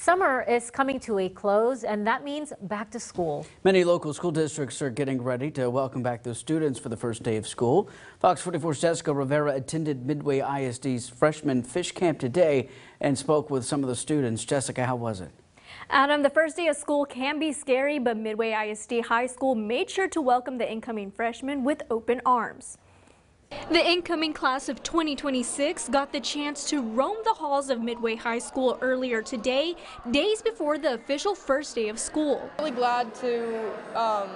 Summer is coming to a close, and that means back to school. Many local school districts are getting ready to welcome back those students for the first day of school. Fox 44's Jessica Rivera attended Midway ISD's freshman fish camp today and spoke with some of the students. Jessica, how was it? Adam, the first day of school can be scary, but Midway ISD High School made sure to welcome the incoming freshmen with open arms. The incoming class of 2026 got the chance to roam the halls of Midway High School earlier today, days before the official first day of school. Really glad to, um,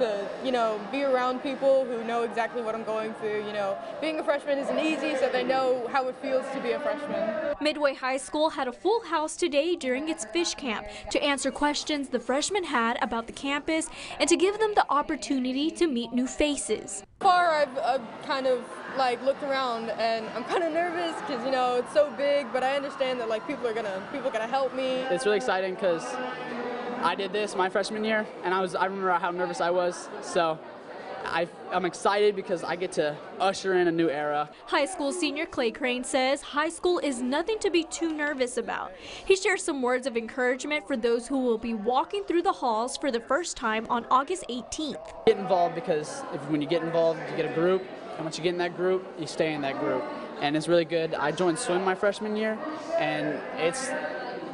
to you know, be around people who know exactly what I'm going through. You know, being a freshman isn't easy, so they know how it feels to be a freshman. Midway High School had a full house today during its fish camp to answer questions the freshmen had about the campus and to give them the opportunity to meet new faces. So far, I've, I've kind of like looked around and I'm kind of nervous because you know it's so big, but I understand that like people are gonna people are gonna help me. It's really exciting because I did this my freshman year, and I was I remember how nervous I was. So I, am excited because I get to usher in a new era. High school senior Clay Crane says high school is nothing to be too nervous about. He shares some words of encouragement for those who will be walking through the halls for the first time on August 18th. Get involved because if, when you get involved, you get a group, and once you get in that group, you stay in that group. And it's really good. I joined swim my freshman year, and it's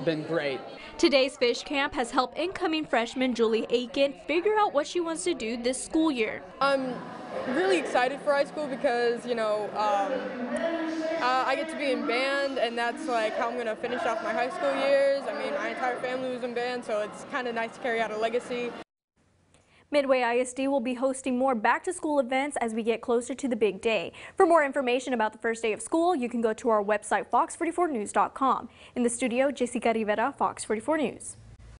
been great. Today's fish camp has helped incoming freshman Julie Aiken figure out what she wants to do this school year. I'm really excited for high school because, you know, um, uh, I get to be in band and that's like how I'm going to finish off my high school years. I mean, my entire family was in band, so it's kind of nice to carry out a legacy. Midway ISD will be hosting more back-to-school events as we get closer to the big day. For more information about the first day of school, you can go to our website, fox44news.com. In the studio, Jessica Rivera, Fox 44 News.